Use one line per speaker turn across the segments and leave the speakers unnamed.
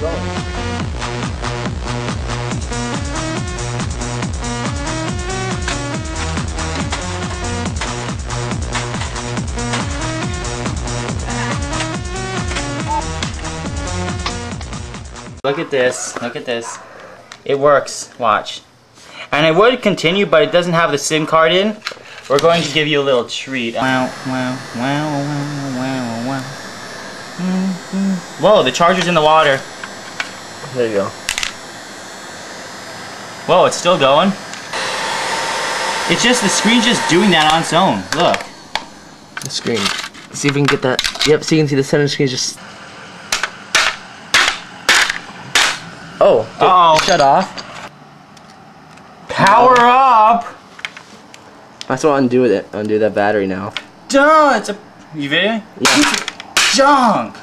Look at this. Look at this. It works. Watch. And it would continue, but it doesn't have the SIM card in. We're going to give you a little treat. Wow. Mm-hmm. Whoa, the charger's in the water.
There you go.
Whoa, it's still going. It's just, the screen's just doing that on its own. Look.
The screen. See if we can get that. Yep, so you can see the center screen is just. Oh, it
Uh-oh.
shut off.
Power up!
I just want to undo it. Undo that battery now.
Duh, it's a... You video?
Yeah.
Junk!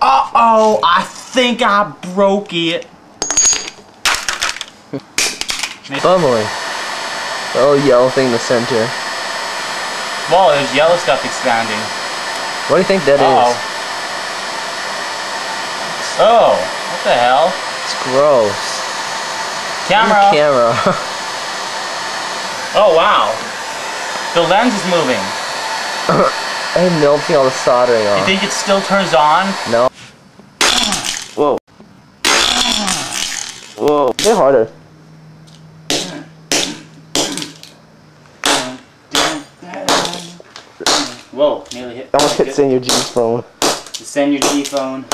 Uh-oh, I think I broke it.
Bubbling. The little oh, yellow thing in the center.
Whoa, there's yellow stuff expanding.
What do you think that is?
Uh-oh. Oh, what the hell?
It's gross.
Camera.
Camera.
Oh, wow. The lens is moving.
I'm melting all the soldering off.
You think it still turns on?
No. Whoa. Get harder.
Whoa, nearly hit.
Almost hit Senior G's phone.
Send your G phone.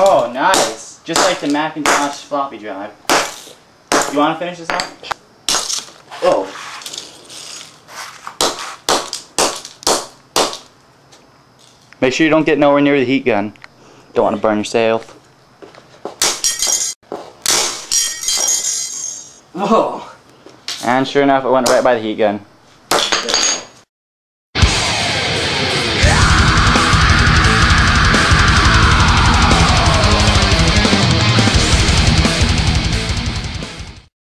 Oh, nice. Just like the Macintosh floppy drive. You want to finish this off? Oh. Make sure you don't get nowhere near the heat gun. Don't want to burn yourself.
Whoa.
And sure enough, it went right by the heat gun.